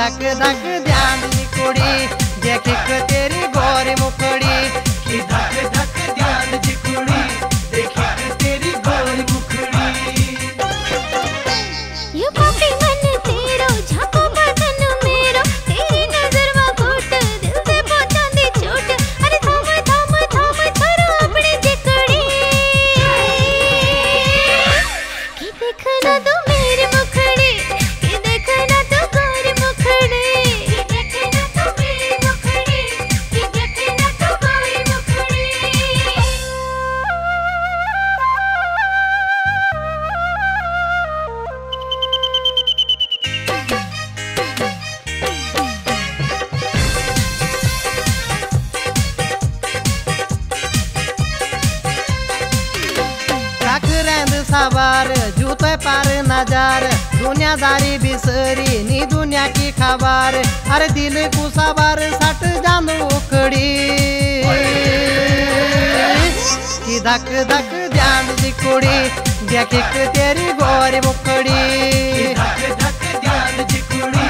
धक धक ध्यान कुड़ी देख तेरी गोरी मुखड़ी। रेंद जूते पार नज़र। दुनियादारी बिसरी, नी दुनिया की खबर अरे दिल को सवार सट जान उखड़ी। की धक धक जान दी कुड़ी देख तेरी गोरी मुखड़ी। धक धक जान दी कुड़ी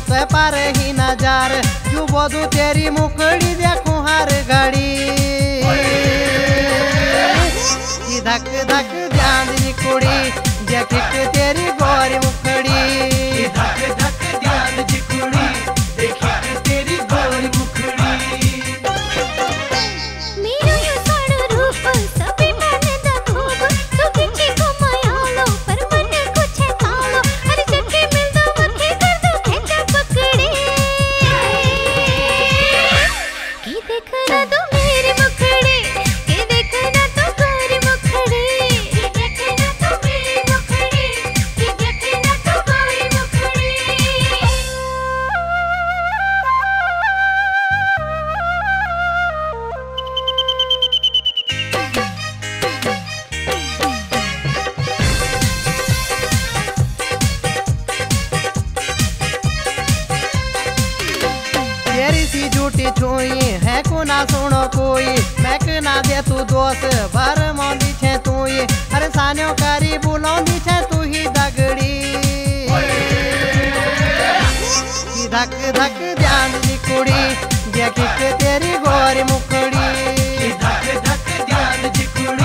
राखी पर ही नजार यू बोधू तेरी मुखड़ी देखू हर घड़ी? धक धक ध्यान कुड़ी देख तेरी है को ना सुनो कोई मैं के ना दे तू दोस्त भर मोंदी छे तू ही अरे सान्यो करी बुलौंदी छे तू ही दगड़ी कि धक धक ध्यान दी कुड़ी देख के तेरी गोरी मुखड़ी धक धक ध्यान जी कुड़ी